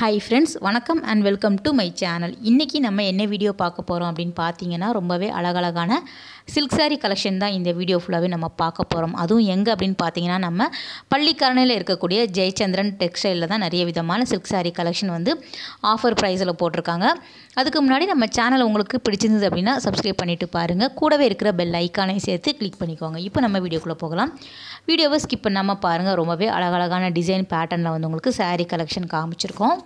Hi friends வணக்கம் and welcome to my channel இன்றைக்கி நம்ம என்ன வீடியோ பார்க்க போகிறோம் அப்படின்னு பார்த்தீங்கன்னா ரொம்பவே அழகழகான சில்க் saree கலெக்ஷன் தான் இந்த வீடியோ ஃபுல்லாகவே நம்ம பார்க்க போகிறோம் அதுவும் எங்கே அப்படின்னு பார்த்தீங்கன்னா நம்ம பள்ளிக்கரணையில் இருக்கக்கூடிய ஜெயச்சந்திரன் டெக்ஸ்டைலில் தான் நிறைய விதமான சில்க் saree கலெக்ஷன் வந்து ஆஃபர் ப்ரைஸில் போட்டிருக்காங்க. அதுக்கு முன்னாடி நம்ம சேனல் உங்களுக்கு பிடிச்சிருந்தது அப்படின்னா சப்ஸ்கிரைப் பண்ணிவிட்டு பாருங்கள் கூடவே இருக்கிற பெல் ஐக்கானையும் சேர்த்து கிளிக் பண்ணிக்கோங்க. இப்போ நம்ம வீடியோக்குள்ளே போகலாம். வீடியோவை ஸ்கிப் பண்ணாமல் பாருங்கள் ரொம்பவே அழகழகான டிசைன் பேட்டர்னில் வந்து உங்களுக்கு சாரீ கலெக்ஷன் காமிச்சிருக்கோம்.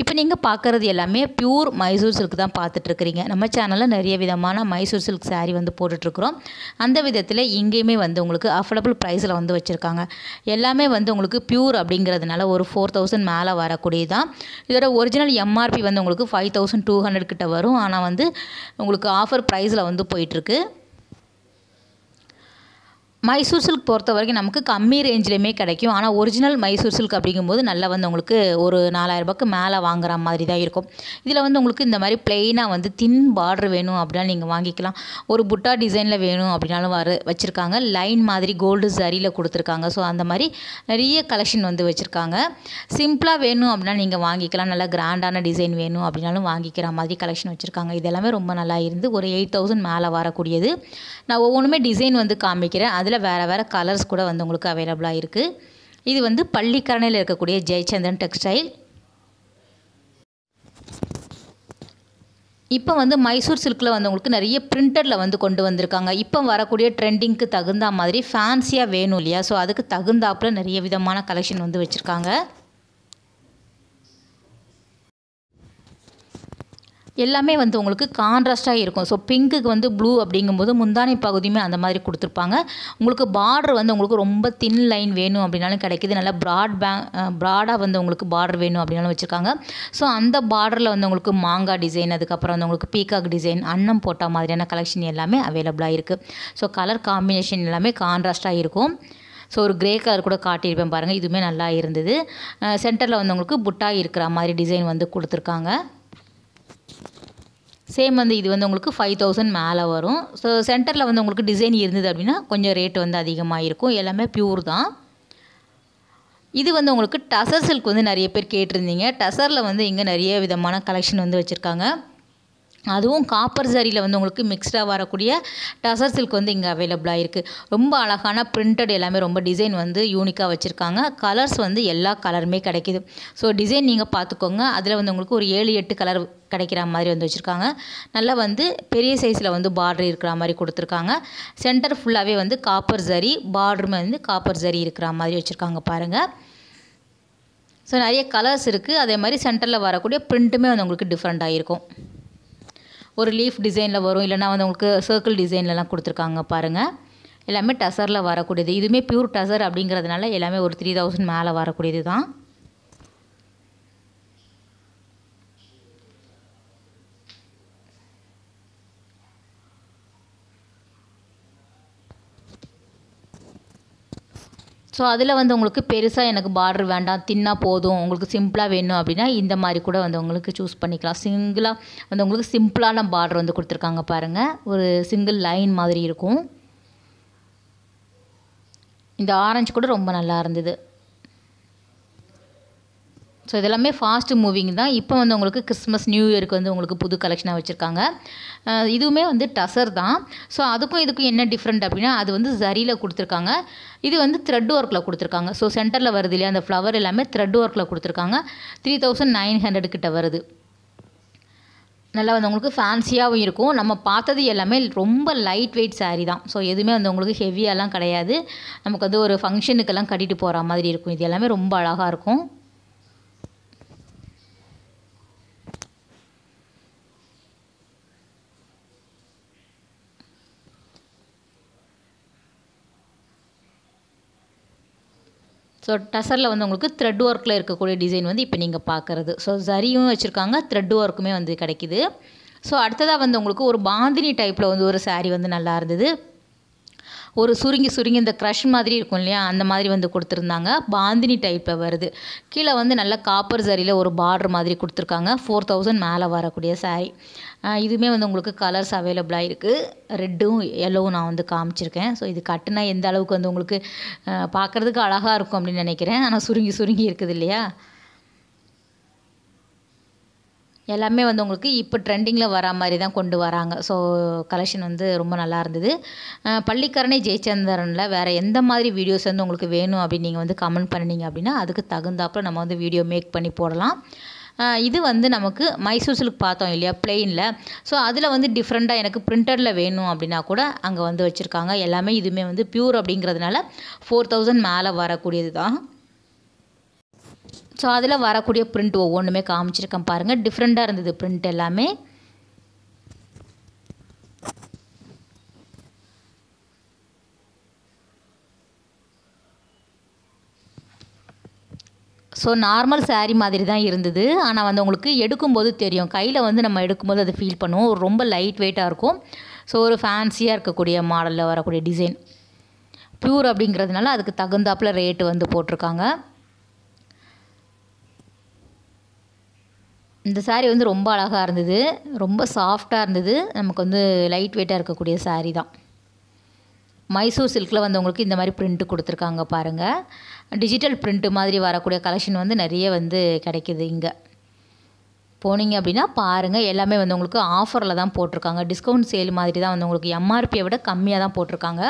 இப்போ நீங்கள் பார்க்குறது எல்லாமே பியூர் மைசூர் சில்க் தான் பார்த்துட்ருக்குறீங்க. நம்ம சேனலில் நிறைய விதமான மைசூர் சில்க் சாரீ வந்து போட்டுட்ருக்குறோம். அந்த விதத்தில் இங்கேயுமே வந்து உங்களுக்கு அஃபோர்டபுள் ப்ரைஸில் வந்து வச்சுருக்காங்க. எல்லாமே வந்து உங்களுக்கு பியூர் அப்படிங்கிறதுனால ஒரு ஃபோர் தௌசண்ட் மேலே வரக்கூடியதான் இதோட ஒரிஜினல் எம்ஆர்பி வந்து உங்களுக்கு ஃபைவ் தௌசண்ட் டூ ஹண்ட்ரட் கிட்ட வரும். ஆனால் வந்து உங்களுக்கு ஆஃபர் ப்ரைஸில் வந்து போயிட்டுருக்கு மைசூர் சில்க் பொறுத்த வரைக்கும் நமக்கு கம்மி ரேஞ்சிலையுமே கிடைக்கும். ஆனால் ஒரிஜினல் மைசூர் சில்க் அப்படிங்கும்போது நல்லா வந்து உங்களுக்கு ஒரு நாலாயிரரூபாய்க்கு மேலே வாங்குற மாதிரி தான் இருக்கும். இதில் வந்து உங்களுக்கு இந்த மாதிரி பிளெயினாக வந்து தின் பார்டர் வேணும் அப்படின்னா நீங்கள் வாங்கிக்கலாம். ஒரு புட்டா டிசைனில் வேணும் அப்படின்னாலும் வர வச்சுருக்காங்க. லைன் மாதிரி கோல்டு சரியில் கொடுத்துருக்காங்க. ஸோ அந்த மாதிரி நிறைய கலெக்ஷன் வந்து வச்சுருக்காங்க. சிம்பிளாக வேணும் அப்படின்னா நீங்கள் வாங்கிக்கலாம். நல்லா கிராண்டான டிசைன் வேணும் அப்படின்னாலும் வாங்கிக்கிற மாதிரி கலெக்ஷன் வச்சுருக்காங்க. இது எல்லாமே ரொம்ப நல்லா இருந்து ஒரு எயிட் தௌசண்ட் மேலே வரக்கூடியது. நான் ஒவ்வொன்றுமே டிசைன் வந்து காமிக்கிறேன். அதில் வேறு வேறு கலர்ஸ் கூட வந்து உங்களுக்கு அவைலபிளாக இருக்குது இது வந்து பள்ளிக்கரணையில் இருக்கக்கூடிய ஜெயச்சந்திரன் டெக்ஸ்டைல் இப்போ வந்து மைசூர் சில்கில் வந்து உங்களுக்கு நிறைய பிரிண்டரில் வந்து கொண்டு வந்திருக்காங்க. இப்போ வரக்கூடிய ட்ரெண்டிங்க்கு தகுந்த மாதிரி ஃபேன்சியாக வேணும் இல்லையா? ஸோ அதுக்கு தகுந்தாப்பில் நிறைய விதமான கலெக்ஷன் வந்து வச்சுருக்காங்க. எல்லாமே வந்து உங்களுக்கு கான்ட்ராஸ்ட்டாக இருக்கும். ஸோ பிங்க்குக்கு வந்து ப்ளூ அப்படிங்கும்போது முந்தானை பகுதியுமே அந்த மாதிரி கொடுத்துருப்பாங்க. உங்களுக்கு பார்டர் வந்து உங்களுக்கு ரொம்ப தின் லைன் வேணும் அப்படின்னாலும் கிடைக்கிது. நல்லா ப்ராட் பே ப்ராடாக வந்து உங்களுக்கு பார்டர் வேணும் அப்படின்னாலும் வச்சுருக்காங்க. ஸோ அந்த பார்டரில் வந்து உங்களுக்கு மாங்காய் டிசைன் அதுக்கப்புறம் வந்து உங்களுக்கு பீகாக் டிசைன் அன்னம் போட்ட மாதிரியான கலெக்ஷன் எல்லாமே அவைலபிளாக இருக்குது ஸோ கலர் காம்பினேஷன் எல்லாமே கான்ட்ராஸ்ட்டாக இருக்கும். ஸோ ஒரு கிரே கலர் கூட காட்டியிருப்பேன் பாருங்கள் இதுவுமே நல்லா இருந்தது. சென்டரில் வந்து உங்களுக்கு புட்டா இருக்கிற மாதிரி டிசைன் வந்து கொடுத்துருக்காங்க. சேம் வந்து இது வந்து உங்களுக்கு ஃபைவ் தௌசண்ட் மேலே வரும். ஸோ சென்டரில் வந்து உங்களுக்கு டிசைன் இருந்தது அப்படின்னா கொஞ்சம் ரேட் வந்து அதிகமாக இருக்கும். எல்லாமே ப்யூர் தான். இது வந்து உங்களுக்கு டசர் சில்க் வந்து நிறைய பேர் கேட்டிருந்தீங்க. டசரில் வந்து இங்கே நிறைய விதமான கலெக்ஷன் வந்து வச்சுருக்காங்க. அதுவும் காப்பர் சரியில் வந்து உங்களுக்கு மிக்ஸ்டாக வரக்கூடிய டசர் சில்க் வந்து இங்கே அவைலபிளாக இருக்குது ரொம்ப அழகான பிரிண்டட் எல்லாமே ரொம்ப டிசைன் வந்து யூனிக்காக வச்சுருக்காங்க. கலர்ஸ் வந்து எல்லா கலருமே கிடைக்கிது. ஸோ டிசைன் நீங்கள் பார்த்துக்கோங்க அதில் வந்து உங்களுக்கு ஒரு ஏழு எட்டு கலர் கிடைக்கிற மாதிரி வந்து வச்சுருக்காங்க. நல்லா வந்து பெரிய சைஸில் வந்து பார்டர் இருக்கிற மாதிரி கொடுத்துருக்காங்க. சென்டர் ஃபுல்லாகவே வந்து காப்பர் ஜரி பார்டருமே வந்து காப்பர் ஜரி இருக்கிற மாதிரி வச்சுருக்காங்க பாருங்கள் ஸோ நிறைய கலர்ஸ் இருக்குது அதே மாதிரி சென்டரில் வரக்கூடிய பிரிண்ட்டுமே வந்து உங்களுக்கு டிஃப்ரெண்ட்டாக இருக்கும். ஒரு லீஃப் டிசைனில் வரும் இல்லைனா வந்து உங்களுக்கு சர்க்கிள் டிசைன்லலாம் கொடுத்துருக்காங்க பாருங்கள் எல்லாமே டசரில் வரக்கூடியது. இதுவுமே பியூர் டசர் அப்படிங்கிறதுனால எல்லாமே ஒரு த்ரீ தௌசண்ட் மேலே வரக்கூடியது தான் ஸோ அதில் வந்து உங்களுக்கு பெருசாக எனக்கு பார்டர் வேண்டாம். தின்னா போதும். உங்களுக்கு சிம்பிளாக வேணும் அப்படின்னா இந்த மாதிரி கூட வந்து உங்களுக்கு சூஸ் பண்ணிக்கலாம். சிங்கிளாக வந்து உங்களுக்கு சிம்பிளான பார்டர் வந்து கொடுத்துருக்காங்க பாருங்கள் ஒரு சிங்கிள் லைன் மாதிரி இருக்கும். இந்த ஆரஞ்சு கூட ரொம்ப நல்லா இருந்தது. ஸோ இதெல்லாமே ஃபாஸ்ட் மூவிங் தான். இப்போ வந்து உங்களுக்கு கிறிஸ்மஸ் நியூ இயருக்கு வந்து உங்களுக்கு புது கலெக்ஷனாக வச்சுருக்காங்க. இதுவுமே வந்து டசர் தான். ஸோ அதுக்கும் இதுக்கும் என்ன டிஃப்ரெண்ட் அப்படின்னா அது வந்து ஜரியில் கொடுத்துருக்காங்க. இது வந்து த்ரெட் ஒர்க்கில் கொடுத்துருக்காங்க. ஸோ சென்டரில் வருது இல்லையா? அந்த ஃப்ளவர் எல்லாமே த்ரெட் ஒர்க்கில் கொடுத்துருக்காங்க. த்ரீ தௌசண்ட் நைன் ஹண்ட்ரட் கிட்ட வருது. நல்லா வந்து உங்களுக்கு ஃபேன்சியாகவும் இருக்கும். நம்ம பார்த்தது எல்லாமே ரொம்ப லைட் வெயிட் சாரீ தான். ஸோ எதுவுமே வந்து உங்களுக்கு ஹெவியாலாம் கிடையாது. நமக்கு வந்து ஒரு ஃபங்க்ஷனுக்கெல்லாம் கட்டிட்டு போகிற மாதிரி இருக்கும். இது எல்லாமே ரொம்ப அழகாக இருக்கும். ஸோ டசரில் வந்து உங்களுக்கு த்ரெட் ஒர்க்கில் இருக்கக்கூடிய டிசைன் வந்து இப்போ நீங்கள் பார்க்குறது ஸோ சரியும் வச்சுருக்காங்க த்ரெட் ஒர்க்குமே வந்து கிடைக்கிது. ஸோ அடுத்ததாக வந்து உங்களுக்கு ஒரு பாந்தினி டைப்பில் வந்து ஒரு சாரீ வந்து நல்லா இருந்தது. ஒரு சுருங்கி சுருங்கி இந்த க்ரஷ் மாதிரி இருக்கும் இல்லையா அந்த மாதிரி வந்து கொடுத்துருந்தாங்க. பாந்தினி டைப்பில் வருது. கீழே வந்து நல்ல காப்பர் சரியில் ஒரு பார்டர் மாதிரி கொடுத்துருக்காங்க. ஃபோர் தௌசண்ட் மேலே வரக்கூடிய சாரீ இதுவுமே வந்து உங்களுக்கு கலர்ஸ் அவைலபிளாக இருக்குது ரெட்டும் எல்லோவும் நான் வந்து காமிச்சிருக்கேன். ஸோ இது கட்டுனா எந்த அளவுக்கு வந்து உங்களுக்கு பார்க்குறதுக்கு அழகாக இருக்கும் அப்படின்னு நினைக்கிறேன். ஆனால் சுருங்கி சுருங்கி இருக்குது இல்லையா? எல்லாமே வந்து உங்களுக்கு இப்போ ட்ரெண்டிங்கில் வரா மாதிரி தான் கொண்டு வராங்க. ஸோ கலெக்ஷன் வந்து ரொம்ப நல்லா இருந்தது. பள்ளிக்கரணை ஜெயச்சந்திரனில் வேறு எந்த மாதிரி வீடியோஸ் வந்து உங்களுக்கு வேணும் அப்படின்னு நீங்கள் வந்து கமெண்ட் பண்ணிங்க அப்படின்னா அதுக்கு தகுந்தாப்புல நம்ம வந்து வீடியோ மேக் பண்ணி போடலாம். இது வந்து நமக்கு மைசூர் சில்க் பார்த்தோம் இல்லையா பிளெயினில் ஸோ அதில் வந்து டிஃப்ரெண்ட்டாக எனக்கு பிரிண்டடில் வேணும் அப்படின்னா கூட அங்கே வந்து வச்சுருக்காங்க. எல்லாமே இதுவுமே வந்து பியூர் அப்படிங்கிறதுனால ஃபோர் தௌசண்ட் மேலே வரக்கூடியது தான் ஸோ அதில் வரக்கூடிய பிரிண்ட் ஒவ்வொன்றுமே காமிச்சிருக்கேன் பாருங்கள் டிஃப்ரெண்ட்டாக இருந்தது பிரிண்ட் எல்லாமே. ஸோ நார்மல் சாரீ மாதிரி தான் இருந்தது. ஆனால் வந்து உங்களுக்கு எடுக்கும்போது தெரியும். கையில் வந்து நம்ம எடுக்கும்போது அதை ஃபீல் பண்ணுவோம். ரொம்ப லைட் வெயிட்டாக இருக்கும். ஸோ ஒரு ஃபேன்சியாக இருக்கக்கூடிய மாடலில் வரக்கூடிய டிசைன் ப்யூர் அப்படிங்கிறதுனால அதுக்கு தகுந்தாப்புல ரேட்டு வந்து போட்டிருக்காங்க. இந்த சாரீ வந்து ரொம்ப அழகாக இருந்தது. ரொம்ப சாஃப்டாக இருந்தது. நமக்கு வந்து லைட் வெயிட்டாக இருக்கக்கூடிய சாரீ தான். மைசூர் சில்கில் வந்தவங்களுக்கு இந்த மாதிரி பிரிண்ட்டு கொடுத்துருக்காங்க பாருங்கள் டிஜிட்டல் பிரிண்ட்டு மாதிரி வரக்கூடிய கலெக்ஷன் வந்து நிறைய வந்து கிடைக்குது இங்கே. போனீங்க அப்படின்னா பாருங்கள் எல்லாமே வந்து உங்களுக்கு ஆஃபரில் தான் போட்டிருக்காங்க. டிஸ்கவுண்ட் சேல் மாதிரி தான் வந்து உங்களுக்கு எம்ஆர்பியை விட கம்மியாக தான் போட்டிருக்காங்க.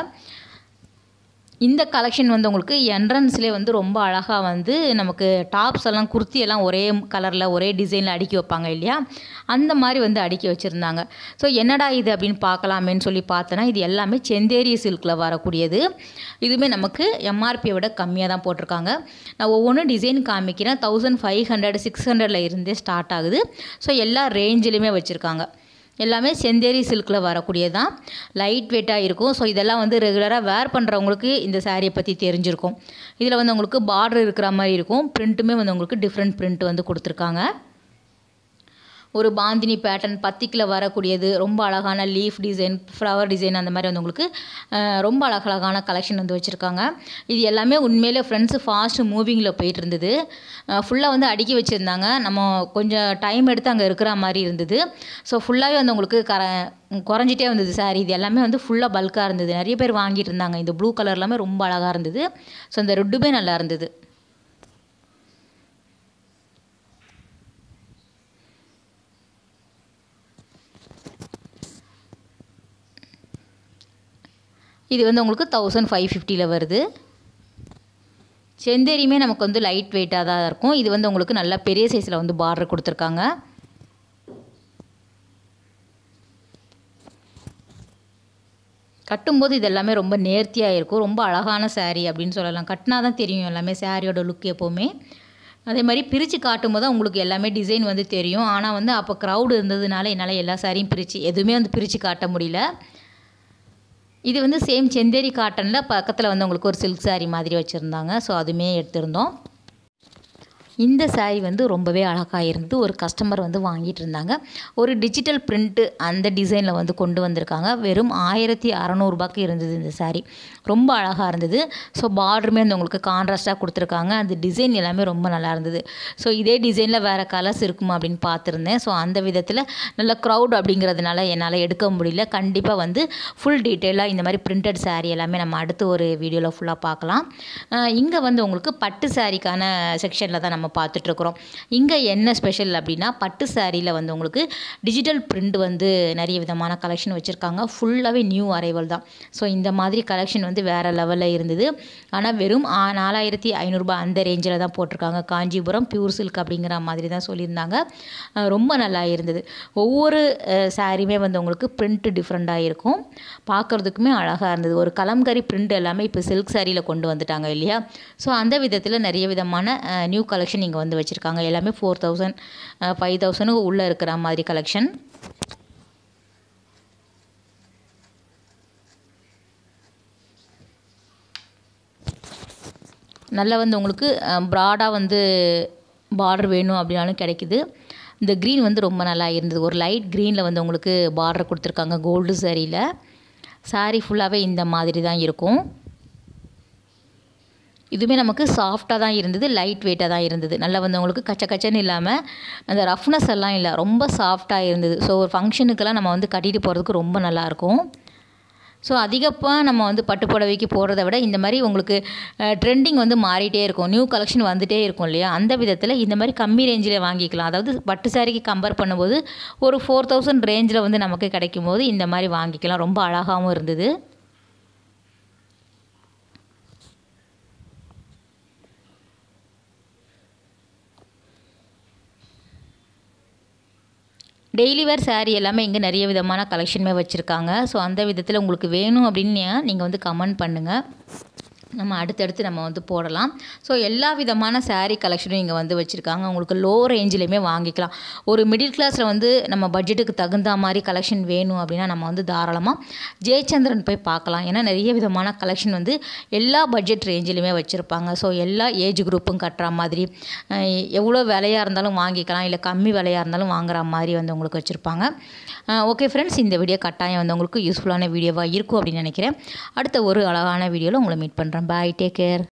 இந்த கலெக்ஷன் வந்து உங்களுக்கு என்ட்ரன்ஸ்லேயே வந்து ரொம்ப அழகாக வந்து நமக்கு டாப்ஸ் எல்லாம் குர்த்தி எல்லாம் ஒரே கலரில் ஒரே டிசைனில் அடுக்கி வைப்பாங்க இல்லையா? அந்த மாதிரி வந்து அடுக்கி வச்சுருந்தாங்க. ஸோ என்னடா இது அப்படின்னு பார்க்கலாமேன்னு சொல்லி பார்த்தோன்னா இது எல்லாமே செந்தேரி சில்கில் வரக்கூடியது. இதுவுமே நமக்கு எம்ஆர்பியை விட கம்மியாக தான் போட்டிருக்காங்க. நான் ஒவ்வொன்றும் டிசைன் காமிக்கிறேன். தௌசண்ட் ஃபைவ் ஹண்ட்ரட் சிக்ஸ் ஹண்ட்ரடில் இருந்தே ஸ்டார்ட் ஆகுது. ஸோ எல்லா ரேஞ்சிலையுமே வச்சுருக்காங்க. எல்லாமே செந்தேரி சில்கில் வரக்கூடியது தான் லைட் வெயிட்டாக இருக்கும். ஸோ இதெல்லாம் வந்து ரெகுலராக வேர் பண்ணுறவங்களுக்கு இந்த சாரியை பற்றி தெரிஞ்சிருக்கும். இதில் வந்து உங்களுக்கு பார்டர் இருக்கிற மாதிரி இருக்கும். பிரிண்ட்டுமே வந்து உங்களுக்கு டிஃப்ரெண்ட் ப்ரிண்ட் வந்து கொடுத்துருக்காங்க. ஒரு பாந்தினி பேட்டர்ன் பத்திக்கில் வரக்கூடியது ரொம்ப அழகான லீஃப் டிசைன் ஃப்ளவர் டிசைன் அந்த மாதிரி வந்து உங்களுக்கு ரொம்ப அழகழகான கலெக்ஷன் வந்து வச்சுருக்காங்க. இது எல்லாமே உண்மையிலே ஃப்ரெண்ட்ஸு ஃபாஸ்ட் மூவிங்கில் போயிட்டு இருந்தது ஃபுல்லாக வந்து அடுக்கி வச்சுருந்தாங்க. நம்ம கொஞ்சம் டைம் எடுத்து அங்கே இருக்கிற மாதிரி இருந்தது. ஸோ ஃபுல்லாகவே வந்து உங்களுக்கு கர குறைஞ்சிட்டே வந்தது சார் இது எல்லாமே வந்து ஃபுல்லாக பல்காக இருந்தது. நிறைய பேர் வாங்கிட்டு இருந்தாங்க இந்த ப்ளூ கலர் எல்லாமே ரொம்ப அழகாக இருந்தது. ஸோ இந்த ரெட்டுமே நல்லா இருந்தது. இது வந்து உங்களுக்கு தௌசண்ட் ஃபைவ் ஃபிஃப்டியில் வருது. செந்தேரியுமே நமக்கு வந்து லைட் வெயிட்டாக தான் இருக்கும். இது வந்து உங்களுக்கு நல்லா பெரிய சைஸில் வந்து பார்டர் கொடுத்துருக்காங்க. கட்டும்போது இது எல்லாமே ரொம்ப நேர்த்தியாக இருக்கும். ரொம்ப அழகான சேரீ அப்படின்னு சொல்லலாம். கட்டினா தான் தெரியும் எல்லாமே சாரியோட லுக் எப்போவுமே. அதே மாதிரி பிரித்து காட்டும்போது தான் உங்களுக்கு எல்லாமே டிசைன் வந்து தெரியும். ஆனால் வந்து அப்போ க்ரௌடு இருந்ததுனால என்னால் எல்லா சாரியும் பிரித்து எதுவுமே வந்து பிரித்து காட்ட முடியல. இது வந்து சேம் செந்தேரி காட்டனில் பக்கத்தில் வந்து உங்களுக்கு ஒரு சில்க் saree மாதிரி வச்சுருந்தாங்க. ஸோ அதுவுமே எடுத்திருந்தோம். இந்த சேரீ வந்து ரொம்பவே அழகாக இருந்து ஒரு கஸ்டமர் வந்து வாங்கிட்டு இருந்தாங்க. ஒரு டிஜிட்டல் பிரிண்ட்டு அந்த டிசைனில் வந்து கொண்டு வந்திருக்காங்க. வெறும் ஆயிரத்தி அறநூறுபாய்க்கு இருந்தது இந்த சேரீ ரொம்ப அழகாக இருந்தது. ஸோ பார்டருமே வந்து உங்களுக்கு கான்ட்ராஸ்ட்டாக கொடுத்துருக்காங்க. அந்த டிசைன் எல்லாமே ரொம்ப நல்லா இருந்தது. ஸோ இதே டிசைனில் வேறு கலர்ஸ் இருக்குமா அப்படின்னு பார்த்துருந்தேன். ஸோ அந்த விதத்தில் நல்ல க்ரௌட் அப்படிங்கிறதுனால என்னால் எடுக்க முடியல. கண்டிப்பாக வந்து ஃபுல் டீட்டெயிலாக இந்த மாதிரி பிரிண்டட் சேரீ எல்லாமே நம்ம அடுத்து ஒரு வீடியோவில் ஃபுல்லாக பார்க்கலாம். இங்கே வந்து உங்களுக்கு பட்டு சாரீக்கான செக்ஷனில் தான் நம்ம நம்ம பார்த்துட்ருக்குறோம். இங்கே என்ன ஸ்பெஷல் அப்படின்னா பட்டு சாரியில் வந்து உங்களுக்கு டிஜிட்டல் பிரிண்ட் வந்து நிறைய விதமான கலெக்ஷன் வச்சுருக்காங்க. ஃபுல்லாகவே நியூ அரைவல் தான். ஸோ இந்த மாதிரி கலெக்ஷன் வந்து வேறு லெவலில் இருந்தது. ஆனால் வெறும் நாலாயிரத்தி ஐநூறுரூபா அந்த ரேஞ்சில் தான் போட்டிருக்காங்க. காஞ்சிபுரம் பியூர் சில்க் அப்படிங்கிற மாதிரி தான் சொல்லியிருந்தாங்க. ரொம்ப நல்லா இருந்தது. ஒவ்வொரு சாரியுமே வந்து உங்களுக்கு பிரிண்ட் டிஃப்ரெண்ட்டாக இருக்கும். பார்க்குறதுக்குமே அழகாக இருந்தது. ஒரு கலம்கரி பிரிண்ட் எல்லாமே இப்போ சில்க் சாரியில் கொண்டு வந்துட்டாங்க இல்லையா? ஸோ அந்த விதத்தில் நிறைய விதமான நியூ கலெக்ஷன் இங்கே வந்து வச்சுருக்காங்க. எல்லாமே ஃபோர் தௌசண்ட் ஃபைவ் தௌசண்ட்க்கு உள்ளே இருக்கிற மாதிரி கலெக்ஷன் நல்லா வந்து உங்களுக்கு ப்ராடாக வந்து பார்டர் வேணும் அப்படின்னாலும் கிடைக்குது. இந்த க்ரீன் வந்து ரொம்ப நல்லா இருந்தது. ஒரு லைட் க்ரீனில் வந்து உங்களுக்கு பார்டர் கொடுத்துருக்காங்க. கோல்டு சாரியில் சாரீ ஃபுல்லாகவே இந்த மாதிரி தான் இருக்கும். இதுவுமே நமக்கு சாஃப்டாக தான் இருந்தது லைட் வெயிட்டாக தான் இருந்தது. நல்லா வந்து உங்களுக்கு கச்ச கச்சன்னு இல்லாமல் அந்த ரஃப்னஸ் எல்லாம் இல்லை ரொம்ப சாஃப்டாக இருந்தது. ஸோ ஒரு ஃபங்க்ஷனுக்கெல்லாம் நம்ம வந்து கட்டிட்டு போகிறதுக்கு ரொம்ப நல்லாயிருக்கும் ஸோ அதிகமாக நம்ம வந்து பட்டு புடவைக்கு போகிறத விட இந்த மாதிரி உங்களுக்கு ட்ரெண்டிங் வந்து மாறிட்டே இருக்கும். நியூ கலெக்ஷன் வந்துகிட்டே இருக்கும் இல்லையா? அந்த விதத்தில் இந்த மாதிரி கம்மி ரேஞ்சில் வாங்கிக்கலாம். அதாவது பட்டு சாரிக்கு கம்பேர் பண்ணும்போது ஒரு ஃபோர் தௌசண்ட் ரேஞ்சில் வந்து நமக்கு கிடைக்கும் போது இந்த மாதிரி வாங்கிக்கலாம். ரொம்ப அழகாகவும் இருந்தது. டெய்லி வேர் சாரீ எல்லாமே இங்கே நிறைய விதமான கலெக்ஷனுமே வச்சுருக்காங்க. ஸோ அந்த விதத்தில் உங்களுக்கு வேணும் அப்படின்னு நீங்கள் வந்து கமெண்ட் பண்ணுங்கள் நம்ம அடுத்தடுத்து நம்ம வந்து போடலாம். ஸோ எல்லா விதமான சாரீ கலெக்ஷனும் இங்கே வந்து வச்சுருக்காங்க. உங்களுக்கு லோ ரேஞ்சிலையுமே வாங்கிக்கலாம். ஒரு மிடில் கிளாஸில் வந்து நம்ம பட்ஜெட்டுக்கு தகுந்த மாதிரி கலெக்ஷன் வேணும் அப்படின்னா நம்ம வந்து தாராளமாக ஜெயச்சந்திரன் போய் பார்க்கலாம். ஏன்னா நிறைய விதமான கலெக்ஷன் வந்து எல்லா பட்ஜெட் ரேஞ்சிலுமே வச்சுருப்பாங்க. ஸோ எல்லா ஏஜ் குரூப்பும் கட்டுற மாதிரி எவ்வளோ விலையாக இருந்தாலும் வாங்கிக்கலாம். இல்லை கம்மி விலையாக இருந்தாலும் வாங்குற மாதிரி வந்து உங்களுக்கு வச்சுருப்பாங்க. ஓகே ஃப்ரெண்ட்ஸ் இந்த வீடியோ கட்டாயம் வந்து உங்களுக்கு யூஸ்ஃபுல்லான வீடியோவாக இருக்கும் அப்படின்னு நினைக்கிறேன். அடுத்த ஒரு அழகான வீடியோவில் உங்களை மீட் பண்ணுறேன் பாய் டேக் கேர்